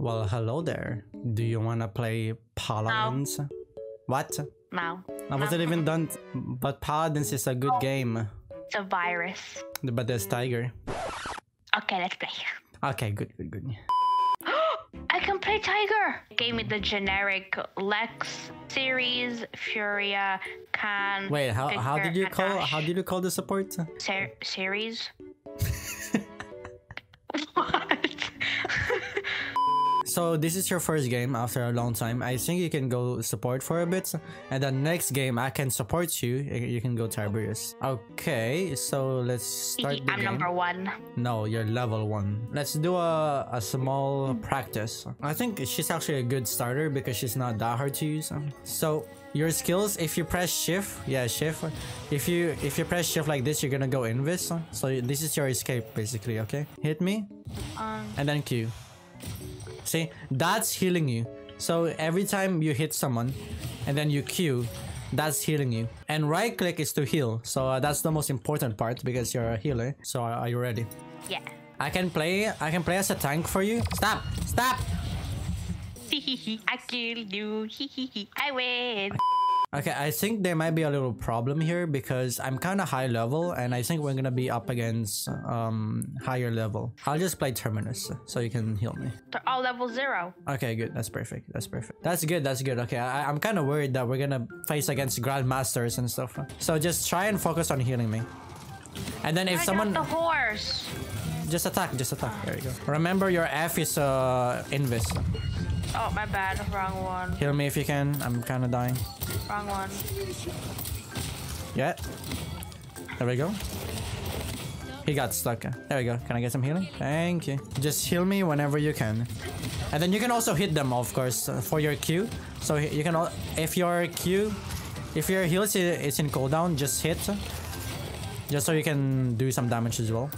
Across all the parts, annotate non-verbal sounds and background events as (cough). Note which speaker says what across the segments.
Speaker 1: Well, hello there. Do you wanna play Paladins? What?
Speaker 2: No.
Speaker 1: I wasn't even done. But Paladins is a good oh. game.
Speaker 2: It's a virus.
Speaker 1: But there's Tiger.
Speaker 2: Okay, let's play.
Speaker 1: Okay, good, good, good. (gasps)
Speaker 2: I can play Tiger! Gave me the generic Lex Seris, Furia, Khan.
Speaker 1: Wait, how how did you call how did you call the support?
Speaker 2: Ser- Seris?
Speaker 1: So this is your first game after a long time. I think you can go support for a bit, and the next game I can support you. You can go Tiberius. Okay, so let's start the
Speaker 2: I'm
Speaker 1: game.
Speaker 2: number one.
Speaker 1: No, you're level one. Let's do a, a small practice. I think she's actually a good starter because she's not that hard to use. So your skills, if you press shift, yeah, shift. If you if you press shift like this, you're gonna go invis. So this is your escape basically. Okay, hit me,
Speaker 2: Um,
Speaker 1: and then Q. See, that's healing you. So every time you hit someone, and then you Q, that's healing you. And right click is to heal. So uh, that's the most important part because you're a healer. So are you ready?
Speaker 2: yeah.
Speaker 1: I can play I can play as a tank for you. Stop! Stop! (laughs)
Speaker 2: I killed you. (laughs) I win.
Speaker 1: Okay, I think there might be a little problem here because I'm kind of high level and I think we're gonna be up against um higher level. I'll just play Terminus so you can heal me.
Speaker 2: They're all level zero.
Speaker 1: Okay, good. That's perfect. That's perfect. That's good. That's good. Okay, I, I'm kind of worried that we're gonna face against Grandmasters and stuff. So just try and focus on healing me. And then if
Speaker 2: I
Speaker 1: someone
Speaker 2: the horse.
Speaker 1: just attack, just attack. There you go. Remember your F is uh invis.
Speaker 2: Oh, my bad. Wrong one.
Speaker 1: Heal me if you can. I'm kind of dying.
Speaker 2: Wrong one.
Speaker 1: Yeah. There we go. He got stuck. There we go. Can I get some healing? Thank you. Just heal me whenever you can. And then you can also hit them, of course, uh, for your Q. So you can, if your Q, if your heal is in cooldown, just hit. Just so you can do some damage as well.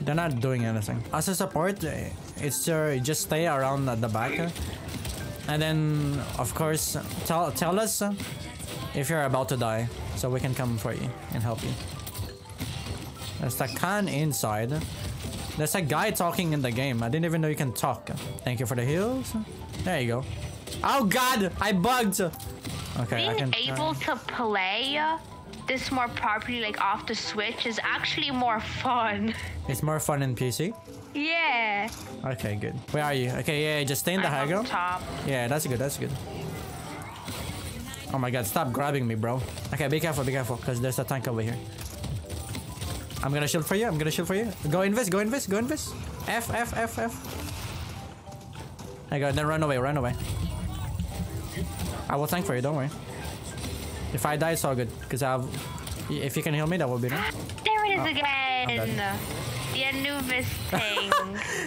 Speaker 1: They're not doing anything. As a support, eh, it's just stay around at the back. And then, of course, tell, tell us if you're about to die so we can come for you and help you. There's a can inside. There's a guy talking in the game. I didn't even know you can talk. Thank you for the heals. There you go. Oh god, I bugged. Okay, I
Speaker 2: Being
Speaker 1: can.
Speaker 2: able to play this more properly, like off the Switch, is actually more fun. (laughs)
Speaker 1: It's more fun in PC.
Speaker 2: yeah.
Speaker 1: Okay, good. Where are you? Okay, yeah, just stay in the high
Speaker 2: I'm
Speaker 1: ground.
Speaker 2: top.
Speaker 1: Yeah, that's good. That's good. Oh my god, stop grabbing me, bro. Okay, be careful, be careful, because there's a tank over here. I'm gonna shield for you. I'm gonna shield for you. Go invest, go invest, go invest. F, F, F, F. I go, then run away, run away. I will tank for you, don't worry. If I die, it's all good, because I have... If you can heal me, that would be nice.
Speaker 2: There it is
Speaker 1: Oh,
Speaker 2: again. The Anubis thing.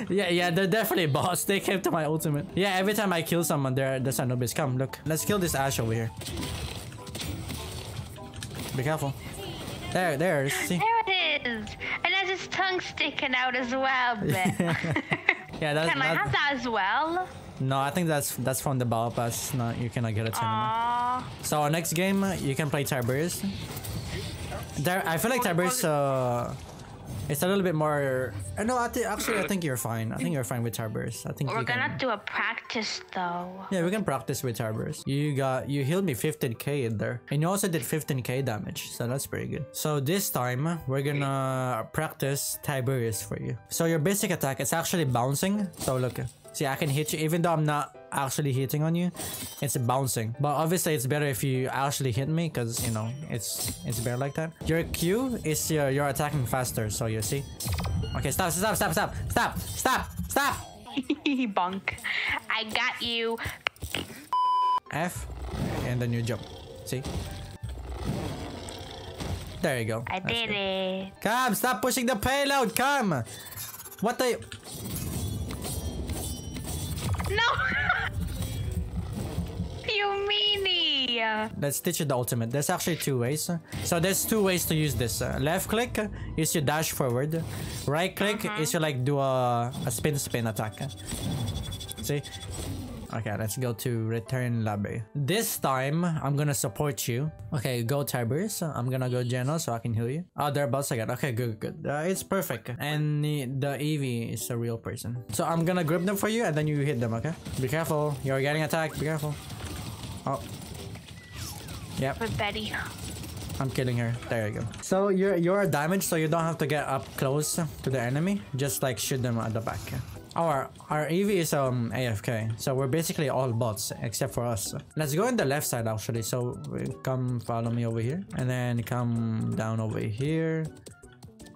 Speaker 2: (laughs)
Speaker 1: Yeah, yeah, they're definitely boss. They came to my ultimate. Yeah, every time I kill someone, there, there's Anubis. Come, look. Let's kill this Ash over here. Be careful. There, there. See?
Speaker 2: there it is. And has his tongue sticking out as well. (laughs) But
Speaker 1: Yeah, (laughs) that's
Speaker 2: Can I have that as well?
Speaker 1: No, I think that's that's from the battle pass. No, you cannot get it anymore. So our next game, you can play Tiberius. There, I feel like Tiberius. Uh, it's a little bit more. Uh, no, I actually I think you're fine. I think you're fine with Tiberius. I think
Speaker 2: We're gonna do a practice though.
Speaker 1: Yeah, we can practice with Tiberius. You got you healed me 15k in there, and you also did 15k damage, so that's pretty good. So this time we're gonna practice Tiberius for you. So your basic attack is actually bouncing. So look, see I can hit you even though I'm not actually hitting on you. It's bouncing, but obviously it's better if you actually hit me because you know it's it's better like that. Your Q is your you're attacking faster, so you see. Okay, stop, stop, stop, stop, stop, stop, stop. (laughs)
Speaker 2: Bunk. I got you.
Speaker 1: F, and then you jump. See? There you go.
Speaker 2: I
Speaker 1: That's
Speaker 2: did
Speaker 1: good.
Speaker 2: it.
Speaker 1: Come, stop pushing the payload. Come. What the?
Speaker 2: No! (laughs) you meanie!
Speaker 1: Let's teach you the ultimate. There's actually two ways. So there's two ways to use this. Uh, left click is your dash forward. Right click is your like do a, a spin spin attack. See? Okay, let's go to return lobby. This time, I'm gonna support you. Okay, go Tiberius. I'm gonna go Geno so I can heal you. Oh, they're bots again. Okay, good, good. Uh, it's perfect. And the, the Evie is a real person. So I'm gonna grip them for you and then you hit them, okay? Be careful. You're getting attacked. Be careful. Oh. Yep.
Speaker 2: With Betty.
Speaker 1: I'm killing her. There you go. So you're you're damaged, so you don't have to get up close to the enemy. Just like shoot them at the back. Our our Evie is um AFK, so we're basically all bots except for us. Let's go in the left side actually. So come follow me over here, and then come down over here,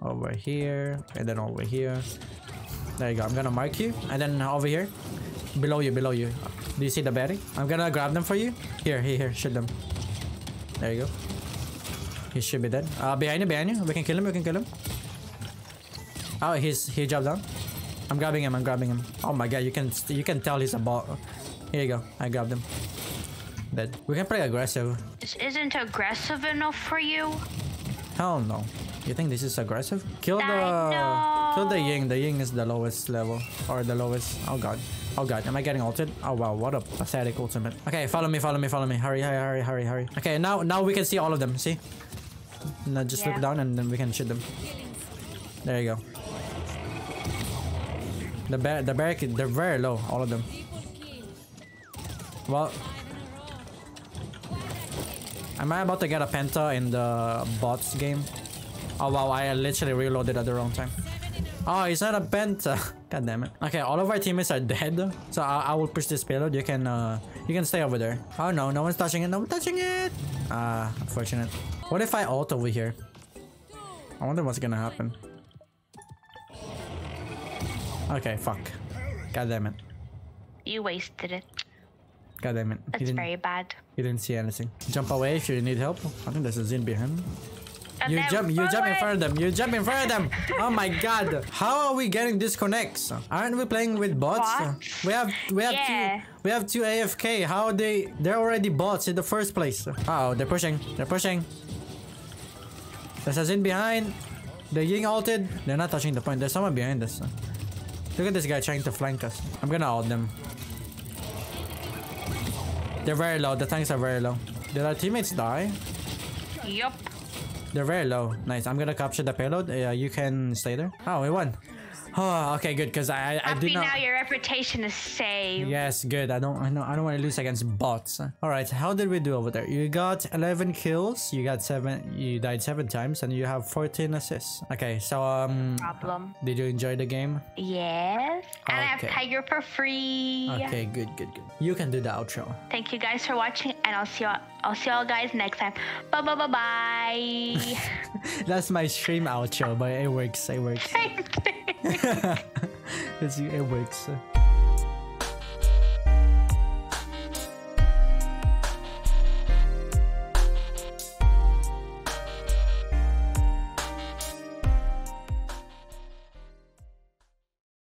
Speaker 1: over here, and then over here. There you go. I'm gonna mark you, and then over here, below you, below you. Do you see the berry? I'm gonna grab them for you. Here, here, here. Shoot them. There you go. He should be dead. Uh, behind you, behind you. We can kill him, we can kill him. Oh, he's he dropped down. I'm grabbing him, I'm grabbing him. Oh my god, you can you can tell he's a bot. Here you go, I grabbed him. Dead. We can play aggressive.
Speaker 2: This isn't aggressive enough for you.
Speaker 1: Hell no. You think this is aggressive? Kill the
Speaker 2: know.
Speaker 1: kill the Ying. The Ying is the lowest level. Or the lowest. Oh god. Oh god, am I getting ulted? Oh wow, what a pathetic ultimate. Okay, follow me, follow me, follow me. Hurry, hurry, hurry, hurry, hurry. Okay, now now we can see all of them. See? Now just look down and then we can shoot them. There you go. The bar the barricade they're very low, all of them. Well Am I about to get a penta in the bots game? Oh wow, I literally reloaded at the wrong time. Oh, it's not a penta. (laughs) God damn it. Okay, all of our teammates are dead. (laughs) So I, I will push this payload. You can uh you can stay over there. Oh no, no one's touching it. No one's touching it. Ah, unfortunate. What if I ult over here? I wonder what's gonna happen. Okay, fuck. God damn it.
Speaker 2: You wasted it.
Speaker 1: God damn it.
Speaker 2: That's very bad.
Speaker 1: he didn't see anything. Jump away if you need help. I think there's a Zhin behind me.
Speaker 2: And
Speaker 1: You jump, you jump in front of them. You jump in front of them. Oh my god! How are we getting disconnects? Aren't we playing with bots?
Speaker 2: Bots?
Speaker 1: We have, we have
Speaker 2: Yeah.
Speaker 1: two, we have two AFK. How are they? They're already bots in the first place. Uh oh, they're pushing. They're pushing. There's a Zhin behind. The Ying ulted. They're not touching the point. There's someone behind us. Look at this guy trying to flank us. I'm gonna ult them. They're very low. The tanks are very low. Did our teammates die?
Speaker 2: Yup.
Speaker 1: They're very low. Nice. I'm gonna capture the payload. Uh, you can stay there. Oh, we won. Oh, okay, good. Cause I I
Speaker 2: Happy
Speaker 1: did not.
Speaker 2: now your reputation is saved.
Speaker 1: Yes, good. I don't I know I don't want to lose against bots. All right, how did we do over there? You got 11 kills. You got seven. You died seven times, and you have 14 assists. Okay, so um,
Speaker 2: Problem.
Speaker 1: did you enjoy the game?
Speaker 2: Yes. And I have Tiger for free.
Speaker 1: Okay, good, good, good. You can do the outro.
Speaker 2: Thank you guys for watching, and I'll see you. I'll see y'all guys next time. Bye bye bye bye. (laughs)
Speaker 1: That's my stream outro, but it works. It works. (laughs) (laughs) it's, it works.